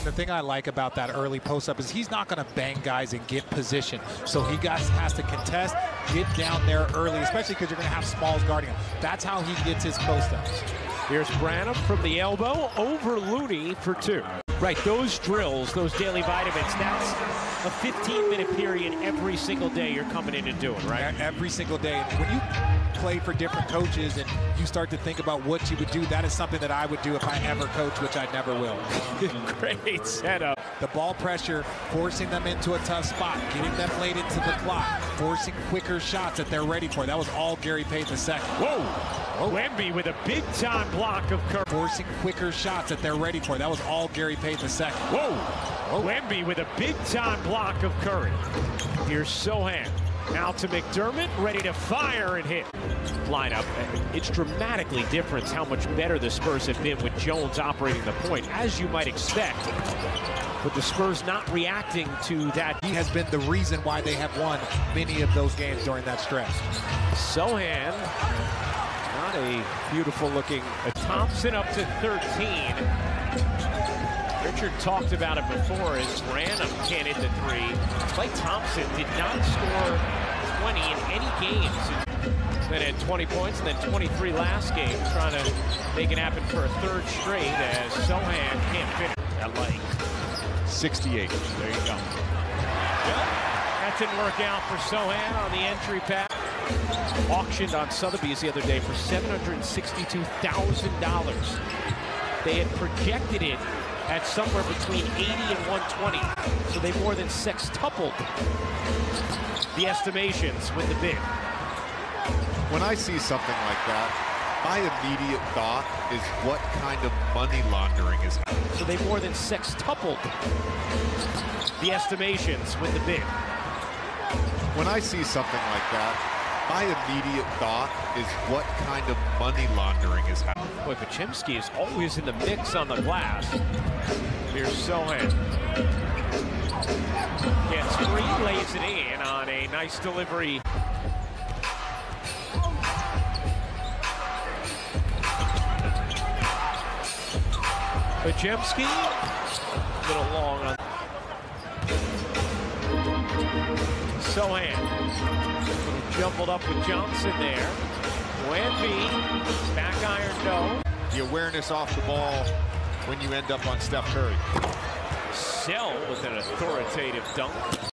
And the thing I like about that early post-up is he's not going to bang guys and get position. So he guys has to contest, get down there early, especially because you're going to have Smalls guarding him. That's how he gets his post-ups. Here's Branham from the elbow over Looney for two. Right, those drills, those daily vitamins, that's a 15-minute period every single day you're coming in and doing, right? Every single day. And when you play for different coaches and you start to think about what you would do, that is something that I would do if I ever coach, which I never will. Great setup. The ball pressure, forcing them into a tough spot, getting them late into the clock, forcing quicker shots that they're ready for. That was all Gary Payton II. Whoa! Whoa. Wemby with a big-time block of Curry. Forcing quicker shots that they're ready for. That was all Gary Payton II. Whoa! Whoa. Wemby with a big-time block of Curry. Here's Sochan. Now to McDermott, ready to fire and hit. Lineup, uh, it's dramatically different how much better the Spurs have been with Jones operating the point, as you might expect. But the Spurs not reacting to that. He has been the reason why they have won many of those games during that stretch. Sochan, not a beautiful looking. Thompson up to 13. Richard talked about it before as Branham can't hit the three. Klay Thompson did not score 20 in any games. Then had 20 points and then 23 last game, trying to make it happen for a third straight as Sochan can't finish. That like 68. There you go. That didn't work out for Sochan on the entry pass. Auctioned on Sotheby's the other day for $762,000. They had projected it at somewhere between 80 and 120. So they more than sextupled the estimations with the bid. When I see something like that, my immediate thought is what kind of money laundering is happening. So they more than sextupled the estimations with the bid. When I see something like that, my immediate thought is what kind of money laundering is happening. Boy, Podziemski is always in the mix on the glass. Here's Sochan. Gets free, lays it in on a nice delivery. Podziemski, a little long on. Sochan, jumbled up with Johnson there. Wemby, back iron no. The awareness off the ball when you end up on Steph Curry. Sell with an authoritative dunk.